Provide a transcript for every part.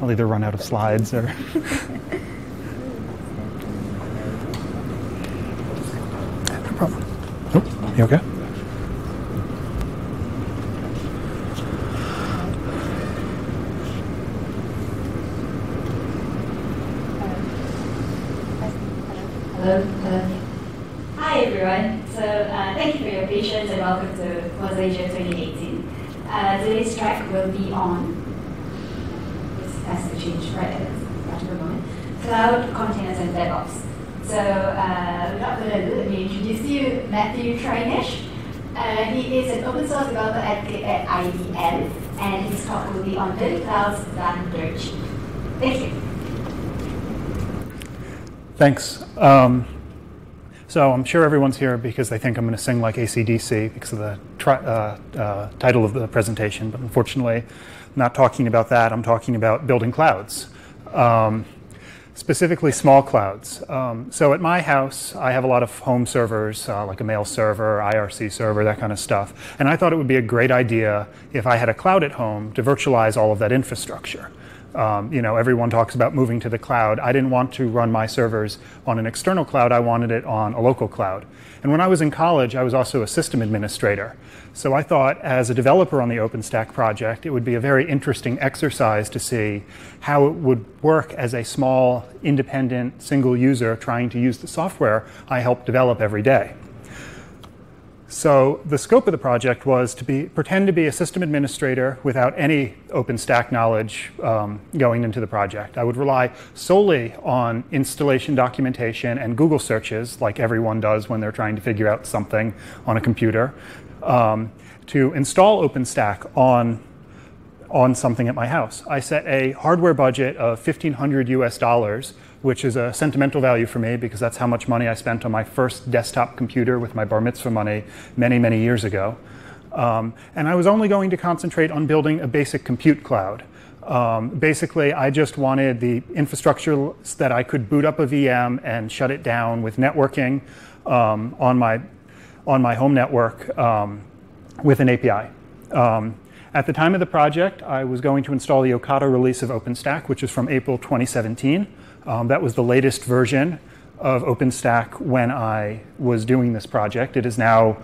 I'll either run out of slides or. no problem. Oh, you okay? Hello. Hello. Hi, everyone. So uh, thank you for your patience and welcome to FOSSASIA 2018. Uh, today's track will be on, this has change right at the moment, cloud containers and DevOps. So uh, without further ado, let me introduce you Matthew Treinish. Uh, he is an open source developer at, at IBM, and his talk will be on building clouds done dirt cheap. Thank you. Thanks. Um, so I'm sure everyone's here because they think I'm going to sing like ACDC because of the uh, uh, title of the presentation, but unfortunately, I'm not talking about that. I'm talking about building clouds, um, specifically small clouds. Um, so at my house, I have a lot of home servers, uh, like a mail server, IRC server, that kind of stuff. And I thought it would be a great idea if I had a cloud at home to virtualize all of that infrastructure. Um, you know, everyone talks about moving to the cloud. I didn't want to run my servers on an external cloud. I wanted it on a local cloud. And when I was in college, I was also a system administrator. So I thought, as a developer on the OpenStack project, it would be a very interesting exercise to see how it would work as a small, independent, single user trying to use the software I help develop every day. So the scope of the project was to be, pretend to be a system administrator without any OpenStack knowledge um, going into the project. I would rely solely on installation documentation and Google searches, like everyone does when they're trying to figure out something on a computer, um, to install OpenStack on on something at my house. I set a hardware budget of 1500 US dollars which is a sentimental value for me because that's how much money I spent on my first desktop computer with my bar mitzvah money many, many years ago. Um, and I was only going to concentrate on building a basic compute cloud. Um, basically, I just wanted the infrastructure that I could boot up a VM and shut it down with networking um, on my on my home network um, with an API. Um, at the time of the project, I was going to install the Ocata release of OpenStack, which is from April 2017. Um, that was the latest version of OpenStack when I was doing this project. It is now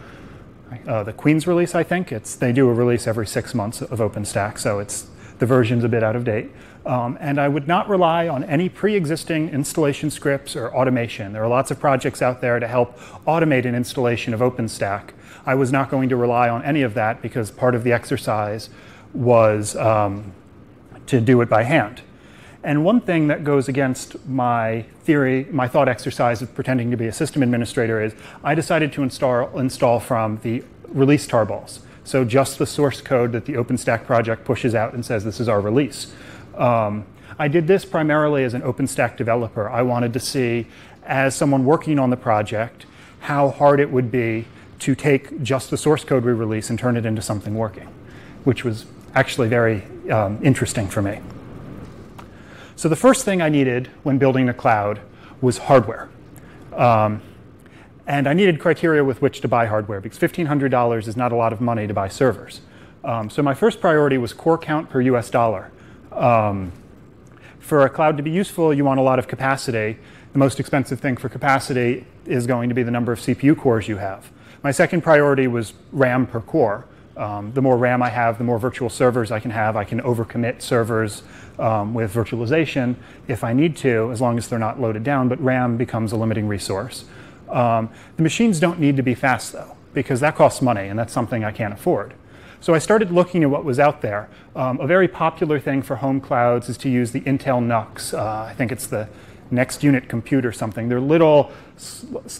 uh, the Queens release, I think. It's they do a release every six months of OpenStack, so it's the version's a bit out of date. Um, and I would not rely on any pre-existing installation scripts or automation. There are lots of projects out there to help automate an installation of OpenStack. I was not going to rely on any of that because part of the exercise was um, to do it by hand. And one thing that goes against my theory, my thought exercise of pretending to be a system administrator is I decided to install, install from the release tarballs. So just the source code that the OpenStack project pushes out and says this is our release. Um, I did this primarily as an OpenStack developer. I wanted to see, as someone working on the project, how hard it would be to take just the source code we release and turn it into something working, which was actually very um, interesting for me. So the first thing I needed when building a cloud was hardware. Um, and I needed criteria with which to buy hardware because $1,500 is not a lot of money to buy servers. Um, so my first priority was core count per US dollar. Um, for a cloud to be useful, you want a lot of capacity. The most expensive thing for capacity is going to be the number of CPU cores you have. My second priority was RAM per core. Um, the more RAM I have, the more virtual servers I can have. I can overcommit servers um, with virtualization if I need to, as long as they're not loaded down, but RAM becomes a limiting resource. Um, the machines don't need to be fast, though, because that costs money, and that's something I can't afford. So I started looking at what was out there. Um, a very popular thing for home clouds is to use the Intel NUCs. Uh, I think it's the next unit compute or something. They're little,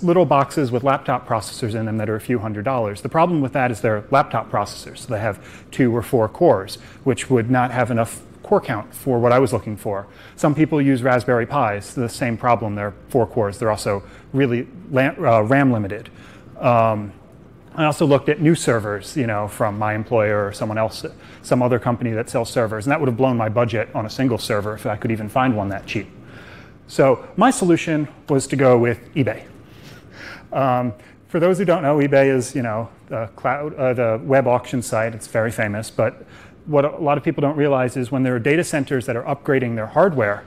little boxes with laptop processors in them that are a few hundred dollars. The problem with that is they're laptop processors. So they have two or four cores, which would not have enough core count for what I was looking for. Some people use Raspberry Pis. The same problem. They're four cores. They're also really uh, RAM limited. Um, I also looked at new servers, you know, from my employer or someone else, some other company that sells servers, and that would have blown my budget on a single server if I could even find one that cheap. So my solution was to go with eBay. Um, for those who don't know, eBay is you know the cloud, uh, the web auction site. It's very famous, but what a lot of people don't realize is when there are data centers that are upgrading their hardware,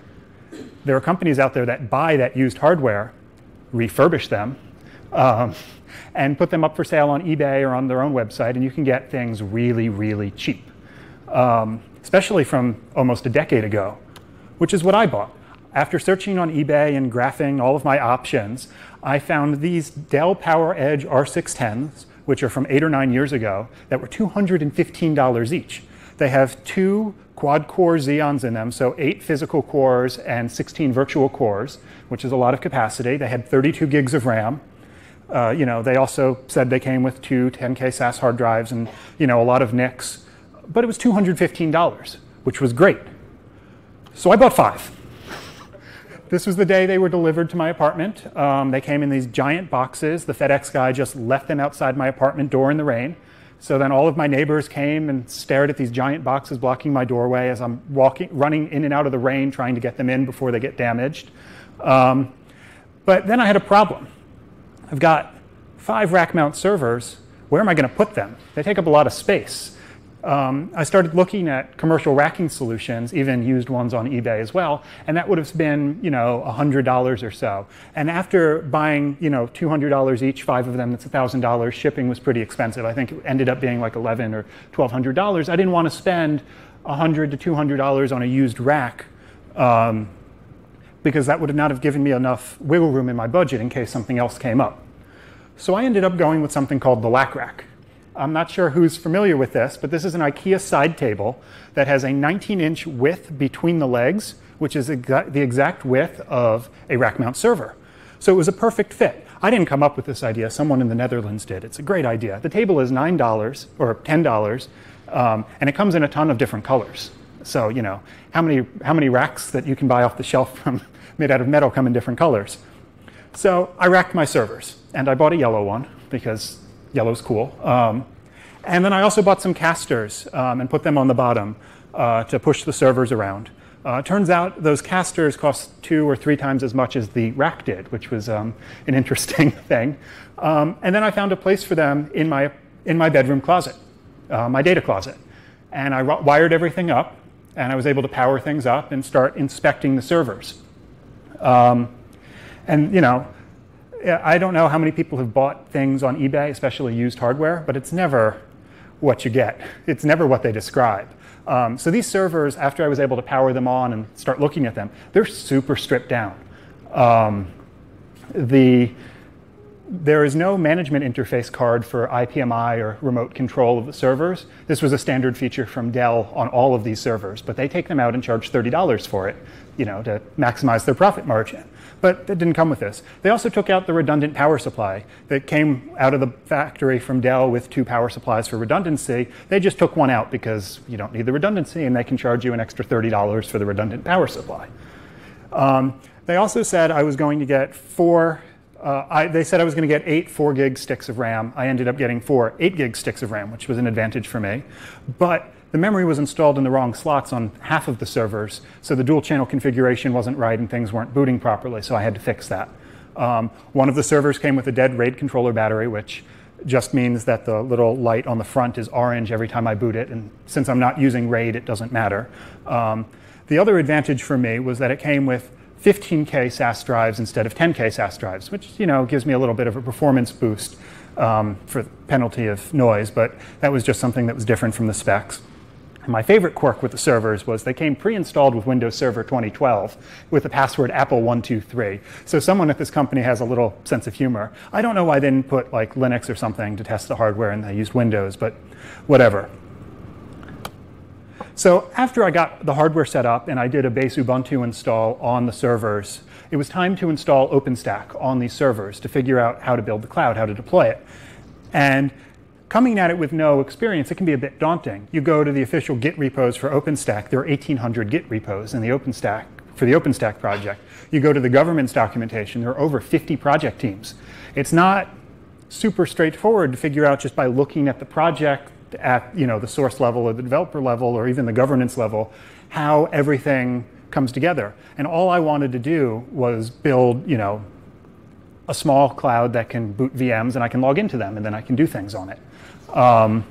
there are companies out there that buy that used hardware, refurbish them, um, and put them up for sale on eBay or on their own website, and you can get things really, really cheap, um, especially from almost a decade ago, which is what I bought. After searching on eBay and graphing all of my options, I found these Dell PowerEdge R610s, which are from eight or nine years ago, that were $215 each. They have two quad core Xeons in them, so eight physical cores and 16 virtual cores, which is a lot of capacity. They had 32 gigs of RAM. Uh, you know, they also said they came with two 10K SAS hard drives and, you know, a lot of NICs, but it was $215, which was great. So I bought five. This was the day they were delivered to my apartment. Um, they came in these giant boxes. The FedEx guy just left them outside my apartment door in the rain. So then all of my neighbors came and stared at these giant boxes blocking my doorway as I'm walking, running in and out of the rain, trying to get them in before they get damaged. Um, but then I had a problem. I've got five rack mount servers. Where am I going to put them? They take up a lot of space um, I started looking at commercial racking solutions, even used ones on eBay as well, and that would have been, you know, $100 or so. And after buying, you know, $200 each, five of them, that's $1,000, shipping was pretty expensive. I think it ended up being like 11 or $1,200. I didn't want to spend 100 to $200 on a used rack um, because that would not have given me enough wiggle room in my budget in case something else came up. So I ended up going with something called the Lack Rack. I'm not sure who's familiar with this, but this is an IKEA side table that has a 19 inch width between the legs, which is exa the exact width of a rack mount server. So it was a perfect fit. I didn't come up with this idea, someone in the Netherlands did. It's a great idea. The table is $9 or $10, um, and it comes in a ton of different colors. So, you know, how many, how many racks that you can buy off the shelf from made out of metal come in different colors? So I racked my servers, and I bought a yellow one because Yellow's cool. Um, and then I also bought some casters um, and put them on the bottom uh, to push the servers around. Uh, turns out those casters cost two or three times as much as the rack did, which was um, an interesting thing. Um, and then I found a place for them in my, in my bedroom closet, uh, my data closet. And I wired everything up, and I was able to power things up and start inspecting the servers. Um, and, you know, I don't know how many people have bought things on eBay, especially used hardware, but it's never what you get. It's never what they describe. Um, so these servers, after I was able to power them on and start looking at them, they're super stripped down. Um, the, there is no management interface card for IPMI or remote control of the servers. This was a standard feature from Dell on all of these servers, but they take them out and charge $30 for it, you know, to maximize their profit margin but that didn't come with this. They also took out the redundant power supply that came out of the factory from Dell with two power supplies for redundancy. They just took one out because you don't need the redundancy and they can charge you an extra $30 for the redundant power supply. Um, they also said I was going to get four uh, I, they said I was going to get eight 4 gig sticks of RAM. I ended up getting four 8 gig sticks of RAM, which was an advantage for me. But the memory was installed in the wrong slots on half of the servers, so the dual channel configuration wasn't right and things weren't booting properly, so I had to fix that. Um, one of the servers came with a dead RAID controller battery, which just means that the little light on the front is orange every time I boot it, and since I'm not using RAID, it doesn't matter. Um, the other advantage for me was that it came with 15K SAS drives instead of 10K SAS drives, which you know gives me a little bit of a performance boost um, for penalty of noise, but that was just something that was different from the specs. And my favorite quirk with the servers was they came pre-installed with Windows Server 2012 with the password Apple123. So someone at this company has a little sense of humor. I don't know why they didn't put like Linux or something to test the hardware and they used Windows, but whatever. So after I got the hardware set up and I did a base Ubuntu install on the servers, it was time to install OpenStack on these servers to figure out how to build the cloud, how to deploy it. And coming at it with no experience, it can be a bit daunting. You go to the official Git repos for OpenStack. There are 1,800 Git repos in the OpenStack for the OpenStack project. You go to the government's documentation. There are over 50 project teams. It's not super straightforward to figure out just by looking at the project at you know the source level or the developer level or even the governance level how everything comes together. And all I wanted to do was build you know a small cloud that can boot VMs and I can log into them and then I can do things on it. Um,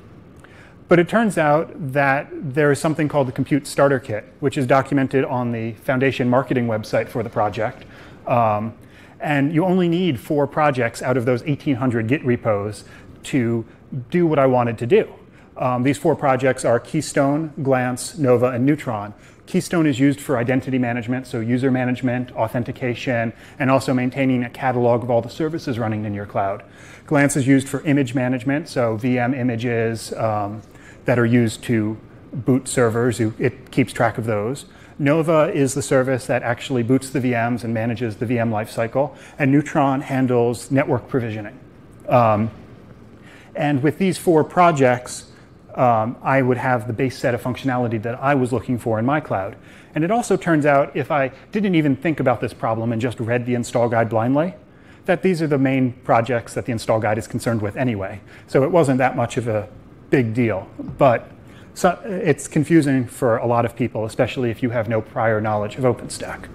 but it turns out that there is something called the Compute Starter Kit, which is documented on the Foundation marketing website for the project. Um, and you only need four projects out of those 1,800 Git repos to do what I wanted to do. Um, these four projects are Keystone, Glance, Nova, and Neutron. Keystone is used for identity management, so user management, authentication, and also maintaining a catalog of all the services running in your cloud. Glance is used for image management, so VM images um, that are used to boot servers, it keeps track of those. Nova is the service that actually boots the VMs and manages the VM lifecycle, and Neutron handles network provisioning. Um, and with these four projects, um, I would have the base set of functionality that I was looking for in my cloud. And it also turns out if I didn't even think about this problem and just read the install guide blindly, that these are the main projects that the install guide is concerned with anyway. So it wasn't that much of a big deal. But so it's confusing for a lot of people, especially if you have no prior knowledge of OpenStack.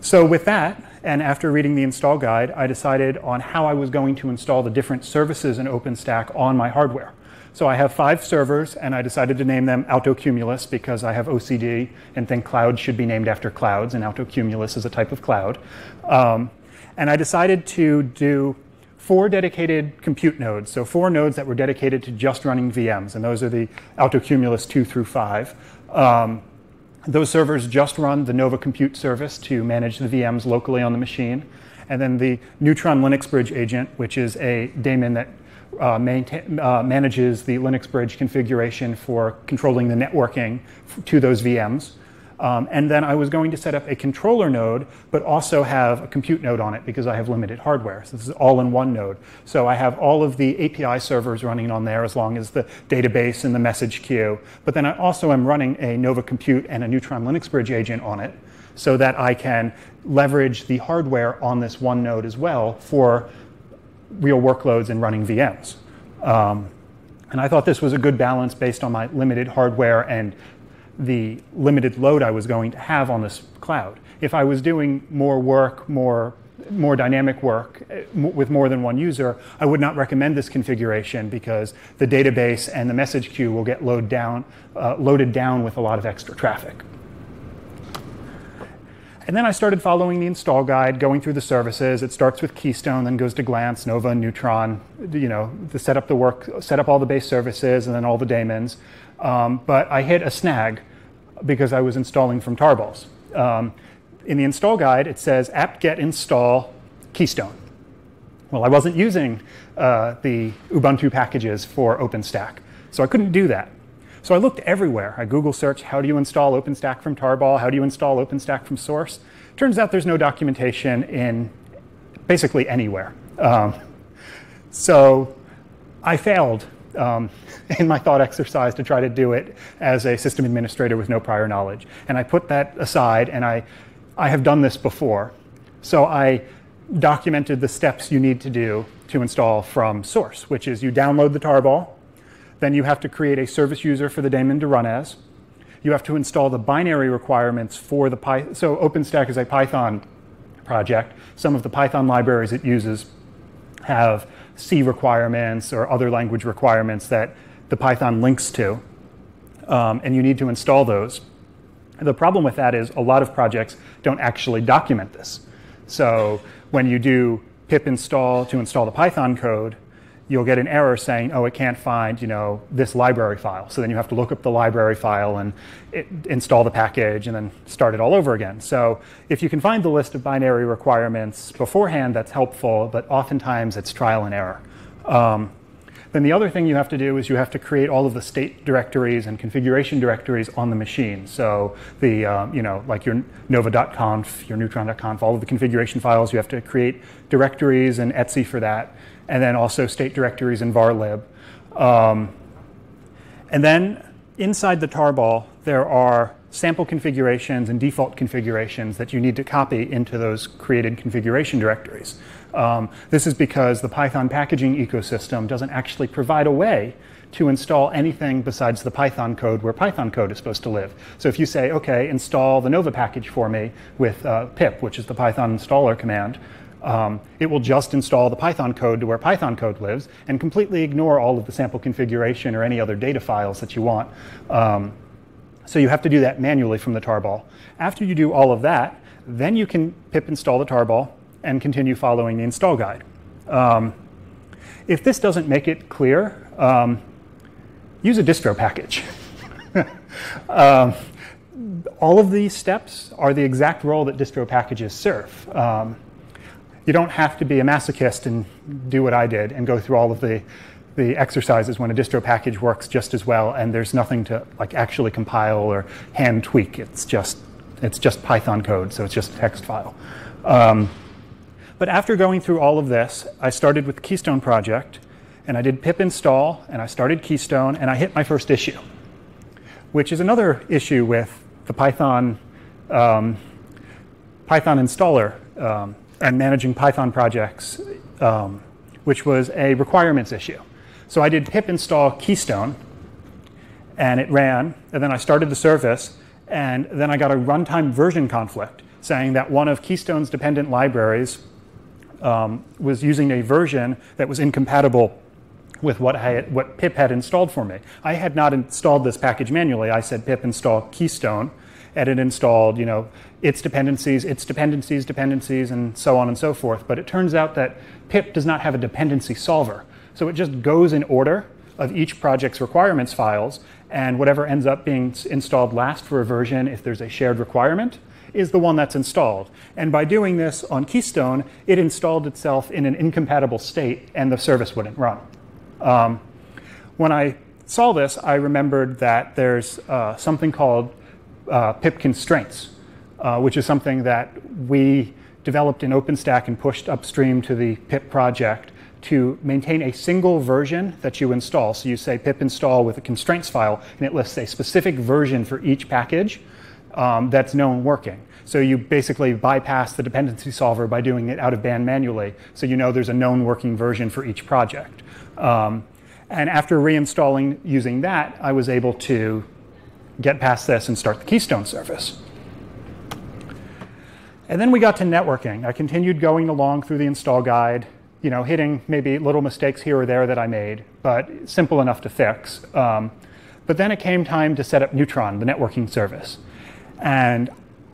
So with that, and after reading the install guide, I decided on how I was going to install the different services in OpenStack on my hardware. So I have five servers, and I decided to name them Altocumulus because I have OCD and think clouds should be named after clouds, and Altocumulus is a type of cloud. Um, and I decided to do four dedicated compute nodes, so four nodes that were dedicated to just running VMs, and those are the Altocumulus 2 through 5. Um, those servers just run the Nova Compute service to manage the VMs locally on the machine. And then the Neutron Linux Bridge agent, which is a daemon that uh, maintain, uh, manages the Linux Bridge configuration for controlling the networking to those VMs. Um, and then I was going to set up a controller node, but also have a compute node on it because I have limited hardware. So this is all in one node. So I have all of the API servers running on there as long as the database and the message queue. But then I also am running a Nova Compute and a Neutron Linux Bridge agent on it so that I can leverage the hardware on this one node as well for real workloads and running VMs. Um, and I thought this was a good balance based on my limited hardware and the limited load I was going to have on this cloud. If I was doing more work, more more dynamic work eh, with more than one user, I would not recommend this configuration because the database and the message queue will get load down, uh, loaded down with a lot of extra traffic. And then I started following the install guide, going through the services. It starts with Keystone, then goes to Glance, Nova, Neutron, you know, to set up the work, set up all the base services, and then all the daemons. Um, but I hit a snag because I was installing from tarballs. Um, in the install guide, it says apt-get install keystone. Well, I wasn't using uh, the Ubuntu packages for OpenStack, so I couldn't do that. So I looked everywhere. I Google searched, how do you install OpenStack from tarball? How do you install OpenStack from source? Turns out there's no documentation in basically anywhere. Um, so I failed um, in my thought exercise to try to do it as a system administrator with no prior knowledge. And I put that aside, and I, I have done this before. So I documented the steps you need to do to install from source, which is you download the tarball, then you have to create a service user for the daemon to run as. You have to install the binary requirements for the Python. So OpenStack is a Python project. Some of the Python libraries it uses have C requirements or other language requirements that the Python links to, um, and you need to install those. The problem with that is a lot of projects don't actually document this. So when you do pip install to install the Python code, you'll get an error saying, oh, it can't find, you know, this library file. So then you have to look up the library file and it, install the package and then start it all over again. So if you can find the list of binary requirements beforehand, that's helpful, but oftentimes it's trial and error. Um, then the other thing you have to do is you have to create all of the state directories and configuration directories on the machine. So the, um, you know, like your nova.conf, your neutron.conf, all of the configuration files, you have to create directories and etc for that and then also state directories in varlib. Um, and then inside the tarball, there are sample configurations and default configurations that you need to copy into those created configuration directories. Um, this is because the Python packaging ecosystem doesn't actually provide a way to install anything besides the Python code where Python code is supposed to live. So if you say, okay, install the Nova package for me with uh, pip, which is the Python installer command, Um, it will just install the Python code to where Python code lives and completely ignore all of the sample configuration or any other data files that you want. Um, so you have to do that manually from the tarball. After you do all of that, then you can pip install the tarball and continue following the install guide. Um, if this doesn't make it clear, um, use a distro package. um, all of these steps are the exact role that distro packages serve. Um, you don't have to be a masochist and do what I did and go through all of the, the exercises when a distro package works just as well and there's nothing to like actually compile or hand tweak. It's just, it's just Python code, so it's just a text file. Um, but after going through all of this, I started with the Keystone project and I did pip install and I started Keystone and I hit my first issue, which is another issue with the Python um, Python installer um, and managing Python projects, um, which was a requirements issue. So I did pip install Keystone and it ran, and then I started the service, and then I got a runtime version conflict saying that one of Keystone's dependent libraries um, was using a version that was incompatible with what, what pip had installed for me. I had not installed this package manually. I said pip install keystone, and it installed, you know, its dependencies, its dependencies, dependencies, and so on and so forth. But it turns out that pip does not have a dependency solver. So it just goes in order of each project's requirements files, and whatever ends up being installed last for a version, if there's a shared requirement, is the one that's installed. And by doing this on Keystone, it installed itself in an incompatible state and the service wouldn't run. Um, when I saw this, I remembered that there's uh, something called uh, pip constraints, uh, which is something that we developed in OpenStack and pushed upstream to the pip project to maintain a single version that you install. So you say pip install with a constraints file, and it lists a specific version for each package um, that's known working. So you basically bypass the dependency solver by doing it out of band manually. So you know there's a known working version for each project. Um, and after reinstalling using that, I was able to get past this and start the Keystone service. And then we got to networking. I continued going along through the install guide, you know, hitting maybe little mistakes here or there that I made, but simple enough to fix. Um, but then it came time to set up Neutron, the networking service. And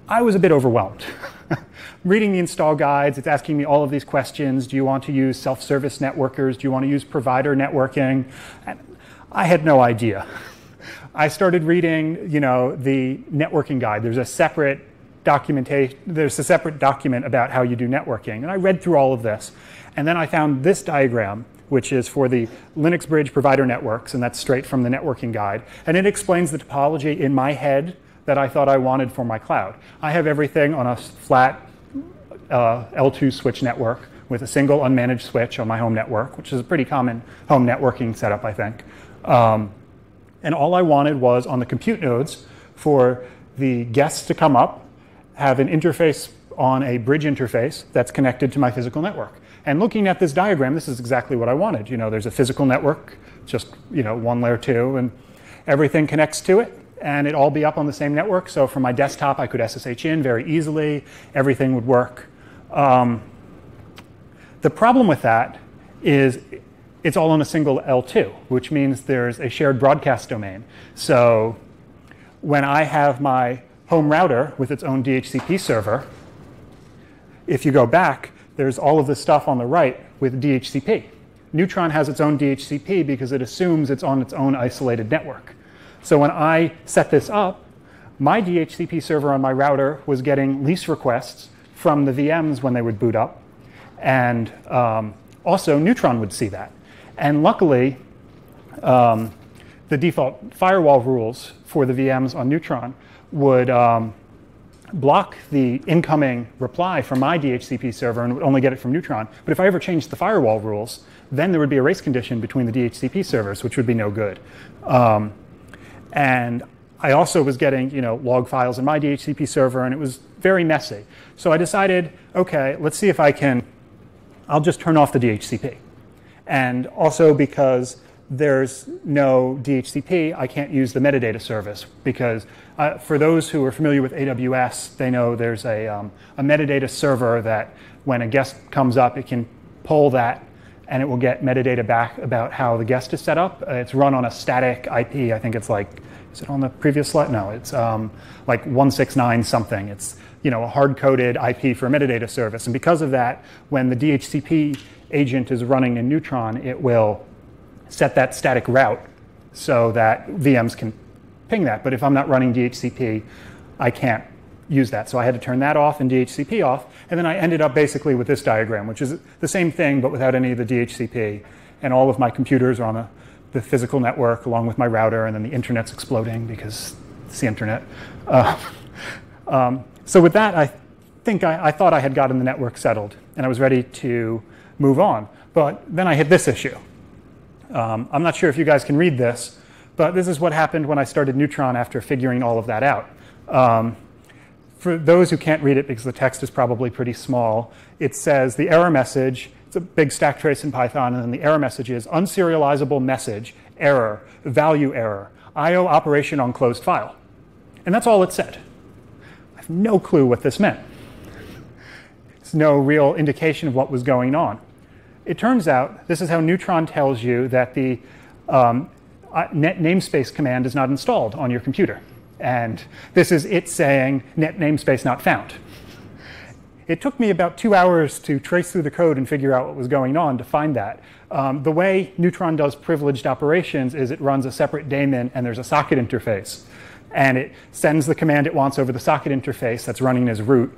I was a bit overwhelmed. Reading the install guides, it's asking me all of these questions. Do you want to use self-service networkers? Do you want to use provider networking? And I had no idea. I started reading, you know, the networking guide. There's a separate documentation, there's a separate document about how you do networking. And I read through all of this. And then I found this diagram, which is for the Linux Bridge provider networks, and that's straight from the networking guide. And it explains the topology in my head that I thought I wanted for my cloud. I have everything on a flat uh, L2 switch network with a single unmanaged switch on my home network, which is a pretty common home networking setup, I think. Um, and all I wanted was on the compute nodes for the guests to come up, have an interface on a bridge interface that's connected to my physical network. And looking at this diagram, this is exactly what I wanted. You know, there's a physical network, just you know, one layer two, and everything connects to it and it all be up on the same network. So from my desktop, I could SSH in very easily. Everything would work. Um, the problem with that is it's all on a single L2, which means there's a shared broadcast domain. So when I have my home router with its own DHCP server, if you go back, there's all of this stuff on the right with DHCP. Neutron has its own DHCP because it assumes it's on its own isolated network. So when I set this up, my DHCP server on my router was getting lease requests from the VMs when they would boot up. And um, also Neutron would see that. And luckily, um, the default firewall rules for the VMs on Neutron would um, block the incoming reply from my DHCP server and would only get it from Neutron. But if I ever changed the firewall rules, then there would be a race condition between the DHCP servers, which would be no good. Um, and I also was getting you know, log files in my DHCP server, and it was very messy. So I decided, okay, let's see if I can, I'll just turn off the DHCP. And also because there's no DHCP, I can't use the metadata service because uh, for those who are familiar with AWS, they know there's a, um, a metadata server that when a guest comes up, it can pull that and it will get metadata back about how the guest is set up. Uh, it's run on a static IP. I think it's like, is it on the previous slide? No, it's um, like 169 something. It's you know a hard-coded IP for a metadata service, and because of that, when the DHCP agent is running in Neutron, it will set that static route so that VMs can ping that. But if I'm not running DHCP, I can't use that. So I had to turn that off and DHCP off. And then I ended up basically with this diagram, which is the same thing, but without any of the DHCP. And all of my computers are on the, the physical network along with my router, and then the internet's exploding because it's the internet. Uh, um, so with that, I think I, I thought I had gotten the network settled, and I was ready to move on. But then I hit this issue. Um, I'm not sure if you guys can read this, but this is what happened when I started Neutron after figuring all of that out. Um, for those who can't read it because the text is probably pretty small, it says the error message, it's a big stack trace in Python, and then the error message is unserializable message, error, value error, IO operation on closed file. And that's all it said. I have no clue what this meant. It's no real indication of what was going on. It turns out this is how Neutron tells you that the um, net namespace command is not installed on your computer. And this is it saying net namespace not found. It took me about two hours to trace through the code and figure out what was going on to find that. Um, the way Neutron does privileged operations is it runs a separate daemon and there's a socket interface. And it sends the command it wants over the socket interface that's running as root.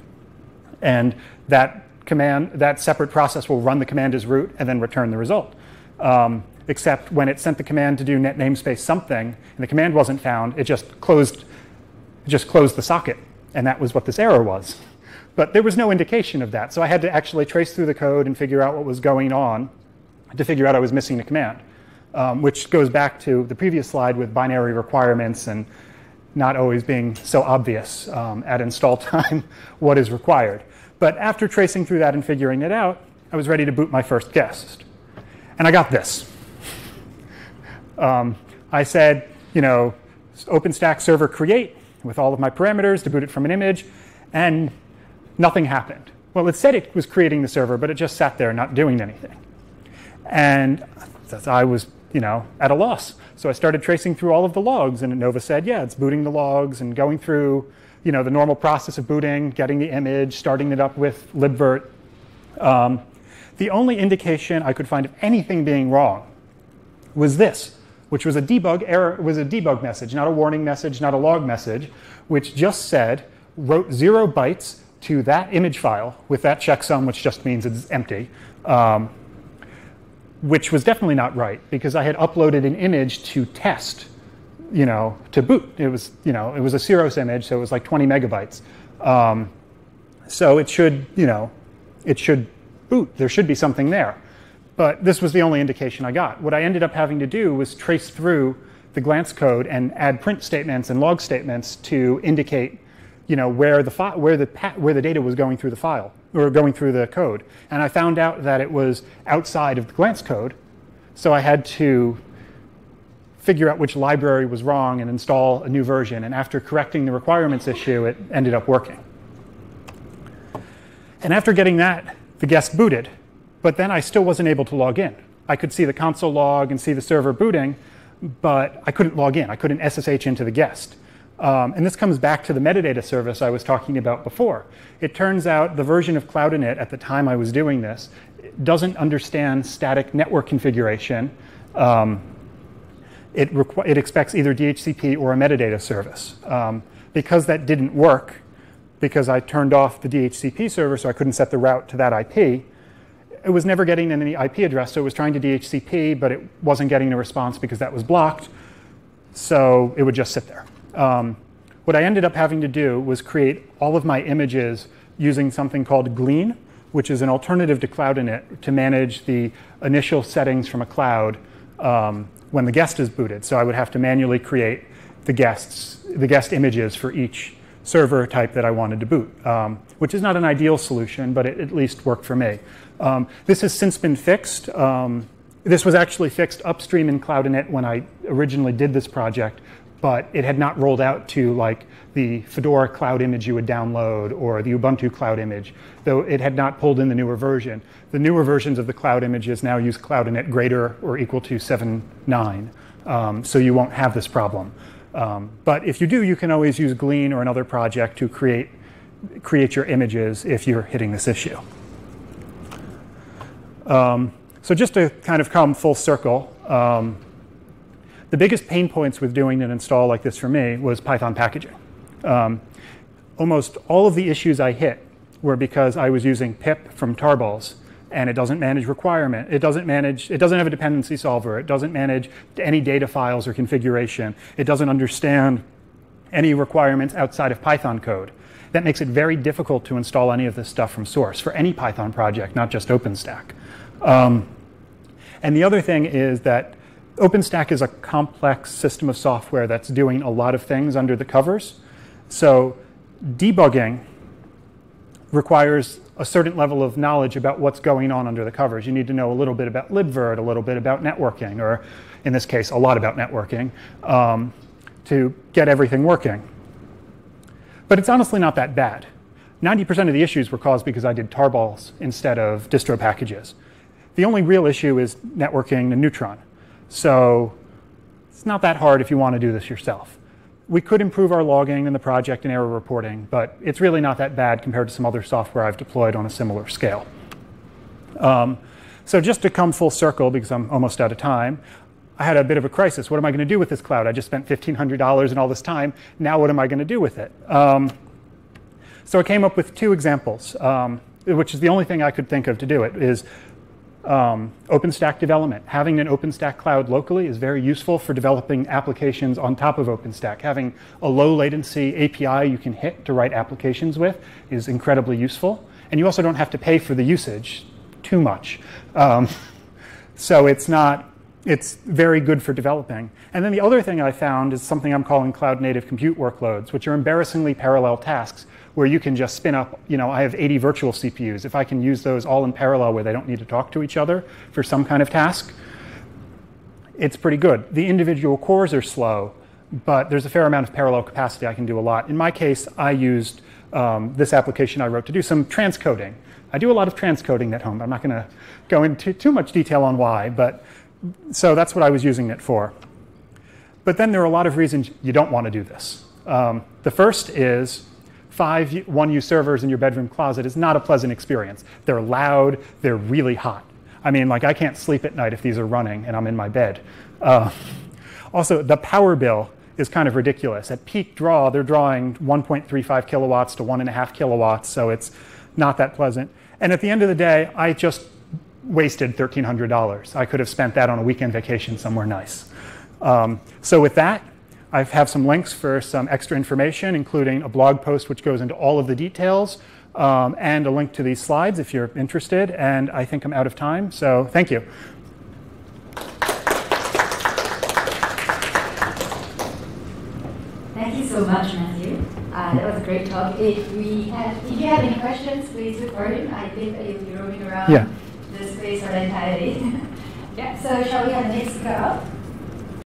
And that command, that separate process will run the command as root and then return the result. Um, except when it sent the command to do net namespace something and the command wasn't found, it just closed, just closed the socket. And that was what this error was. But there was no indication of that. So I had to actually trace through the code and figure out what was going on to figure out I was missing the command, um, which goes back to the previous slide with binary requirements and not always being so obvious um, at install time what is required. But after tracing through that and figuring it out, I was ready to boot my first guest. And I got this. Um, I said, you know, OpenStack server create with all of my parameters to boot it from an image, and nothing happened. Well, it said it was creating the server, but it just sat there not doing anything. And I was, you know, at a loss. So I started tracing through all of the logs, and Nova said, yeah, it's booting the logs and going through you know, the normal process of booting, getting the image, starting it up with libvirt. Um, the only indication I could find of anything being wrong was this, which was a debug error, was a debug message, not a warning message, not a log message, which just said, wrote zero bytes to that image file with that checksum, which just means it's empty, um, which was definitely not right because I had uploaded an image to test you know, to boot. It was, you know, it was a CirrOS image, so it was like 20 megabytes. Um, so it should, you know, it should boot. There should be something there. But this was the only indication I got. What I ended up having to do was trace through the glance code and add print statements and log statements to indicate, you know, where the where the where the data was going through the file or going through the code. And I found out that it was outside of the glance code, so I had to figure out which library was wrong and install a new version. And after correcting the requirements issue, it ended up working. And after getting that, the guest booted. But then I still wasn't able to log in. I could see the console log and see the server booting, but I couldn't log in. I couldn't SSH into the guest. Um, and this comes back to the metadata service I was talking about before. It turns out the version of Cloud Init at the time I was doing this doesn't understand static network configuration. Um, it, it expects either DHCP or a metadata service. Um, because that didn't work, because I turned off the DHCP server so I couldn't set the route to that IP, it was never getting any IP address, so it was trying to DHCP, but it wasn't getting a response because that was blocked, so it would just sit there. Um, what I ended up having to do was create all of my images using something called Glean, which is an alternative to Cloud Init to manage the initial settings from a cloud um, when the guest is booted. So I would have to manually create the guests, the guest images for each server type that I wanted to boot, um, which is not an ideal solution, but it at least worked for me. Um, this has since been fixed. Um, this was actually fixed upstream in Cloud Init when I originally did this project, but it had not rolled out to like the Fedora cloud image you would download or the Ubuntu cloud image, though it had not pulled in the newer version. The newer versions of the cloud images now use Cloud Init greater or equal to 7.9, um, so you won't have this problem. Um, but if you do, you can always use Glean or another project to create, create your images if you're hitting this issue. Um, so just to kind of come full circle, um, the biggest pain points with doing an install like this for me was Python packaging. Um, almost all of the issues I hit were because I was using pip from tarballs and it doesn't manage requirement. It doesn't manage, it doesn't have a dependency solver. It doesn't manage any data files or configuration. It doesn't understand any requirements outside of Python code. That makes it very difficult to install any of this stuff from source for any Python project, not just OpenStack. Um, and the other thing is that OpenStack is a complex system of software that's doing a lot of things under the covers. So debugging requires a certain level of knowledge about what's going on under the covers. You need to know a little bit about libvirt, a little bit about networking, or in this case, a lot about networking, um, to get everything working. But it's honestly not that bad. 90% of the issues were caused because I did tarballs instead of distro packages. The only real issue is networking the Neutron. So it's not that hard if you want to do this yourself we could improve our logging in the project and error reporting, but it's really not that bad compared to some other software I've deployed on a similar scale. Um, so just to come full circle, because I'm almost out of time, I had a bit of a crisis. What am I going to do with this cloud? I just spent $1,500 and all this time. Now what am I going to do with it? Um, so I came up with two examples, um, which is the only thing I could think of to do it, is um, OpenStack development. Having an OpenStack cloud locally is very useful for developing applications on top of OpenStack. Having a low latency API you can hit to write applications with is incredibly useful. And you also don't have to pay for the usage too much. Um, so it's not, it's very good for developing. And then the other thing I found is something I'm calling cloud native compute workloads, which are embarrassingly parallel tasks where you can just spin up, you know, I have 80 virtual CPUs. If I can use those all in parallel where they don't need to talk to each other for some kind of task, it's pretty good. The individual cores are slow, but there's a fair amount of parallel capacity I can do a lot. In my case, I used um, this application I wrote to do some transcoding. I do a lot of transcoding at home. I'm not going to go into too much detail on why, but so that's what I was using it for. But then there are a lot of reasons you don't want to do this. Um, the first is five 1U servers in your bedroom closet is not a pleasant experience. They're loud, they're really hot. I mean, like I can't sleep at night if these are running and I'm in my bed. Uh, also, the power bill is kind of ridiculous. At peak draw, they're drawing 1.35 kilowatts to one and a half kilowatts, so it's not that pleasant. And at the end of the day, I just wasted $1,300. I could have spent that on a weekend vacation somewhere nice. Um, so with that, I have some links for some extra information, including a blog post which goes into all of the details, um, and a link to these slides if you're interested. And I think I'm out of time, so thank you. Thank you so much, Matthew. Uh, that was a great talk. If we have, if you have any questions, please for him. I think that he'll be roaming around yeah. this place for the entire day. yeah. So shall we have the next speaker up?